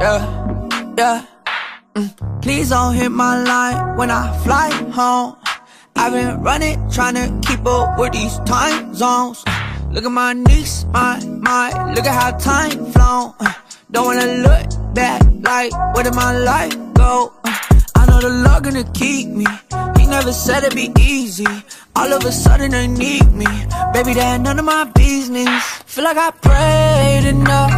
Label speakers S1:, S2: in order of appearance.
S1: yeah. Mm. Please don't hit my line when I fly home. I've been running, trying to keep up with these time zones. Look at my niece, my, my, look at how time flown. Uh, don't wanna look back, like, where did my life go? Uh, I know the Lord gonna keep me. He never said it'd be easy. All of a sudden they need me. Baby, that none of my business. Feel like I prayed enough.